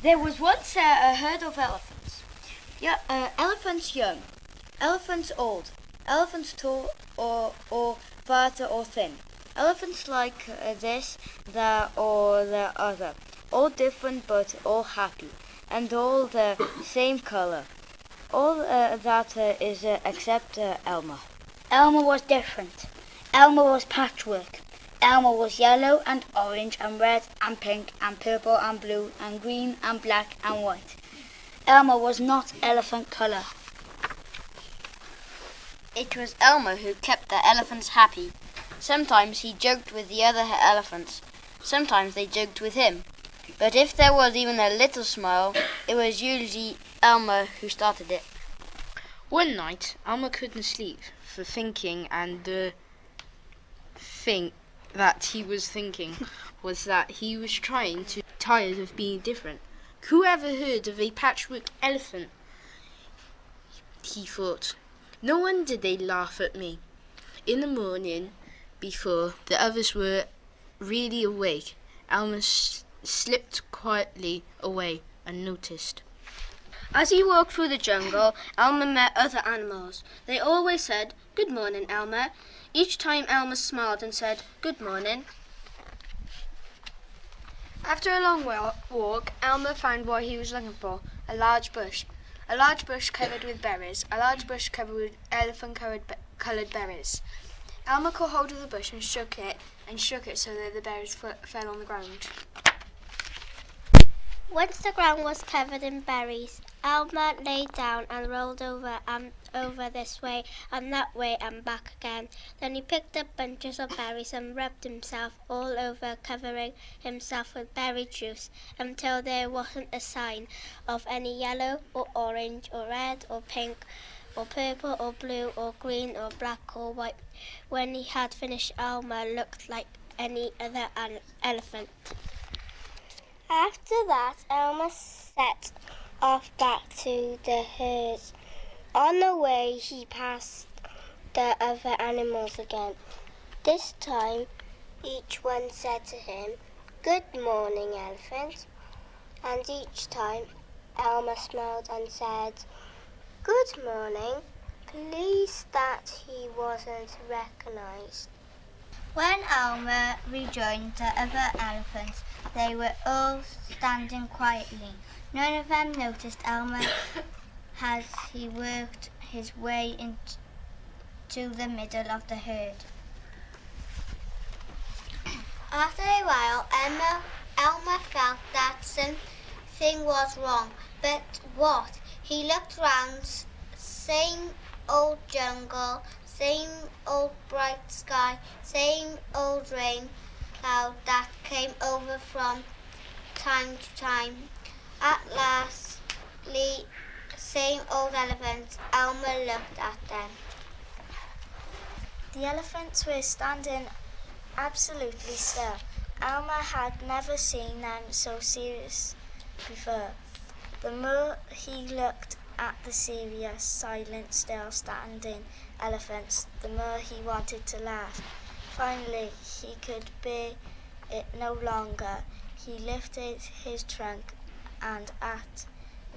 There was once a, a herd of elephants. Yeah, uh, elephants young, elephants old, elephants tall or, or fat or thin. Elephants like uh, this, that, or the other. All different but all happy, and all the same color. All uh, that uh, is uh, except uh, Elmer. Elmer was different. Elmer was patchwork. Elmer was yellow and orange and red and pink and purple and blue and green and black and white. Elmer was not elephant colour. It was Elmer who kept the elephants happy. Sometimes he joked with the other elephants. Sometimes they joked with him. But if there was even a little smile, it was usually Elmer who started it. One night, Elmer couldn't sleep for thinking, and the thing that he was thinking was that he was trying to tired of being different. Who ever heard of a patchwork elephant? He thought. No wonder they laugh at me. In the morning, before the others were really awake, s- slipped quietly away unnoticed. As he walked through the jungle, Elmer met other animals. They always said, Good morning, Elmer. Each time Elmer smiled and said, Good morning. After a long walk, Elmer found what he was looking for a large bush. A large bush covered with berries. A large bush covered with elephant coloured berries. Elmer caught hold of the bush and shook it and shook it so that the berries fell on the ground. Once the ground was covered in berries, Elmer lay down and rolled over and over this way and that way and back again. Then he picked up bunches of berries and rubbed himself all over, covering himself with berry juice until there wasn't a sign of any yellow or orange or red or pink or purple or blue or green or black or white. When he had finished, Elmer looked like any other an- elephant. After that, Elmer set off back to the herd. On the way, he passed the other animals again. This time, each one said to him, Good morning, elephant. And each time, Elmer smiled and said, Good morning, pleased that he wasn't recognized. When Elmer rejoined the other elephants, they were all standing quietly. None of them noticed Elmer as he worked his way into the middle of the herd. After a while, Elmer felt that something was wrong. But what? He looked round, same old jungle, same old bright sky, same old rain cloud that came over from time to time. At last, the same old elephants, Elmer looked at them. The elephants were standing absolutely still. Elmer had never seen them so serious before. The more he looked at the serious, silent, still standing elephants, the more he wanted to laugh. Finally, he could bear it no longer. He lifted his trunk and at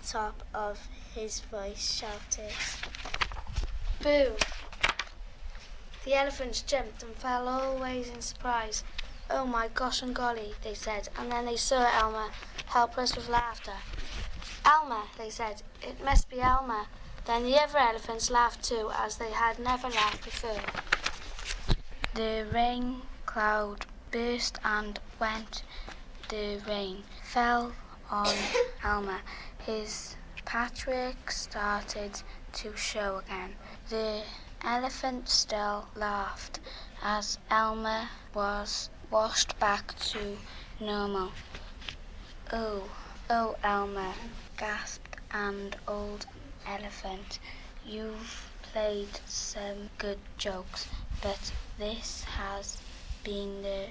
top of his voice shouted, Boo! The elephants jumped and fell all ways in surprise. Oh my gosh and golly, they said, and then they saw Elmer, helpless with laughter. Elmer, they said, it must be Elmer. Then the other elephants laughed too, as they had never laughed before. The rain cloud burst and went. The rain fell on Elmer. His patchwork started to show again. The elephant still laughed as Elmer was washed back to normal. Oh, oh, Elmer, gasped an old elephant. You've played some good jokes, but this has been the